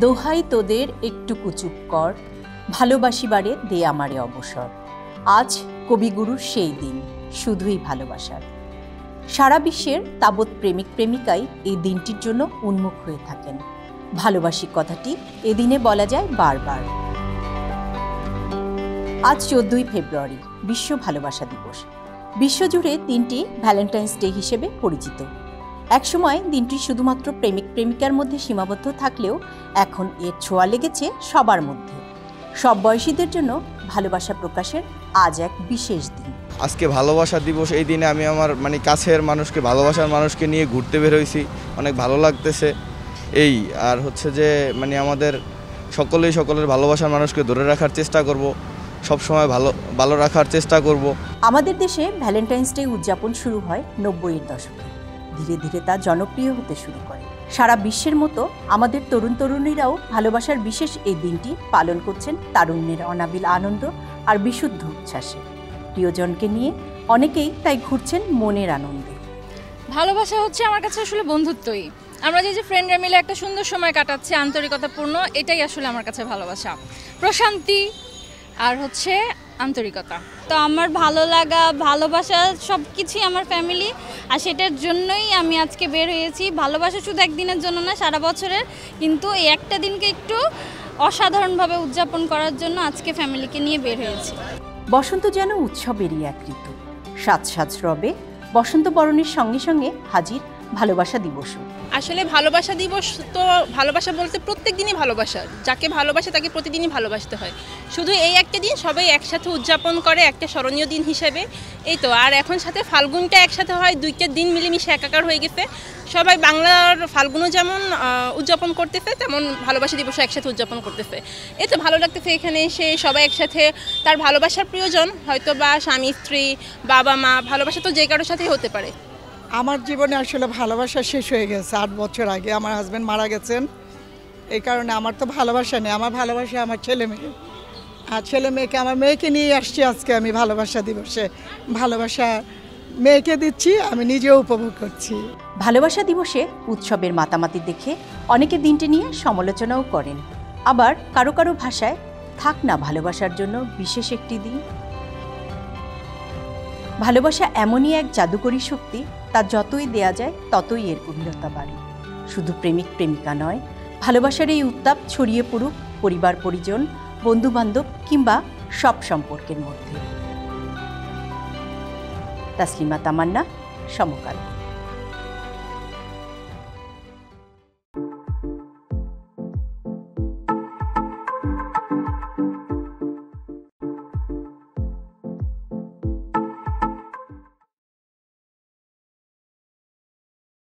দোহাই তোদের একটু কুচুপ কর, ভালোবাসিবারে দে আমারে অবসর। আজ কবিগুরুর সেই দিন, শুধুই ভালোবাসার। সারা বিশ্বের তাবৎ প্রেমিক প্রেমিকাই এই দিনটির জন্য উন্মুখ হয়ে থাকেন। ভালোবাসি কথাটি এদিনে বলা যায় বারবার। আজ চোদ্দই ফেব্রুয়ারি, বিশ্ব ভালোবাসা দিবস। বিশ্বজুড়ে দিনটি ভ্যালেন্টাইন্স ডে হিসেবে পরিচিত। একসময় দিনটি শুধুমাত্র প্রেমিক প্রেমিকার মধ্যে সীমাবদ্ধ থাকলেও এখন এর ছোঁয়া লেগেছে সবার মধ্যে। সব বয়সীদের জন্য ভালোবাসা প্রকাশের আজ এক বিশেষ দিন। আজকে ভালোবাসা দিবস এই দিনে আমি আমার মানে কাছের মানুষকে ভালোবাসার মানুষকে নিয়ে ঘুরতে বের হয়েছি। অনেক ভালো লাগতেছে। এই আর হচ্ছে যে মানে আমাদের সকলেই সকলের ভালোবাসার মানুষকে ধরে রাখার চেষ্টা করব। সব সময় ভালো ভালো রাখার চেষ্টা করব। আমাদের দেশে ভ্যালেন্টাইন্স ডে উদযাপন শুরু হয় নব্বইয়ের দশকে। ধীরে ধীরে তা জনপ্রিয় হতে শুরু করে। সারা বিশ্বের মতো আমাদের তরুণ তরুণীরাও ভালোবাসার বিশেষ এই দিনটি পালন করছেন তারুণ্যের অনাবিল আনন্দ আর বিশুদ্ধ উচ্ছ্বাসে। প্রিয়জনকে নিয়ে অনেকেই তাই ঘুরছেন মনের আনন্দে। ভালোবাসা হচ্ছে আমার কাছে আসলে বন্ধুত্বই। আমরা যে যে ফ্রেন্ডরা মিলে একটা সুন্দর সময় কাটাচ্ছি, আন্তরিকতাপূর্ণ, এটাই আসলে আমার কাছে ভালোবাসা। প্রশান্তি আর হচ্ছে আন্তরিকতা। তো আমার ভালো লাগা, ভালোবাসা সব কিছুই আমার ফ্যামিলি আর সেটার জন্যই আমি আজকে বের হয়েছি। ভালোবাসা শুধু একদিনের জন্য না, সারা বছরের। কিন্তু এই একটা দিনকে একটু অসাধারণভাবে উদযাপন করার জন্য আজকে ফ্যামিলিকে নিয়ে বের হয়েছি। বসন্ত যেন উৎসবেরই এক ঋতু। সাজ সাজ রবে বসন্ত বরণের সঙ্গে সঙ্গে হাজির ভালোবাসা দিবস। আসলে ভালোবাসা দিবস তো ভালোবাসা বলতে প্রত্যেক দিনই ভালোবাসা। যাকে ভালোবাসে তাকে প্রতিদিনই ভালোবাসতে হয়। শুধু এই একটা দিন সবাই একসাথে উদযাপন করে একটা স্মরণীয় দিন হিসেবে। এই তো, আর এখন সাথে ফাল্গুনটা একসাথে হয়, দুইটা দিন মিলেমিশে একাকার হয়ে গেছে। সবাই বাংলার ফাল্গুনও যেমন উদযাপন করতেছে, তেমন ভালোবাসা দিবসও একসাথে উদযাপন করতেছে। এই তো ভালো লাগতেছে এখানে এসে সবাই একসাথে তার ভালোবাসার প্রিয়জন হয়তো বা স্বামী, স্ত্রী, বাবা, মা, ভালোবাসা তো যে কারোর সাথেই হতে পারে। আমার জীবনে আসলে ভালোবাসা শেষ হয়ে গেছে আট বছর আগে, আমার হাজব্যান্ড মারা গেছেন। এই কারণে আমার তো ভালোবাসা নেই, আমার ভালোবাসা আমার ছেলে মেয়ে। আর ছেলে মেয়েকে, আমার মেয়েকে নিয়ে আসছি আজকে আমি ভালোবাসা দিবসে। ভালোবাসা মেয়েকে দিচ্ছি, আমি নিজেও উপভোগ করছি। ভালোবাসা দিবসে উৎসবের মাতামাতি দেখে অনেকে দিনটি নিয়ে সমালোচনাও করেন। আবার কারও কারও ভাষায়, থাক না ভালোবাসার জন্য বিশেষ একটি দিন। ভালোবাসা এমনই এক জাদুকরী শক্তি, তা যতই দেয়া যায়, ততই এর গভীরতা বাড়ে। শুধু প্রেমিক প্রেমিকা নয়, ভালোবাসার এই উত্তাপ ছড়িয়ে পড়ুক পরিবার, পরিজন, বন্ধুবান্ধব কিংবা সব সম্পর্কের মধ্যে। তাসলিমা তামান্না, সমকাল।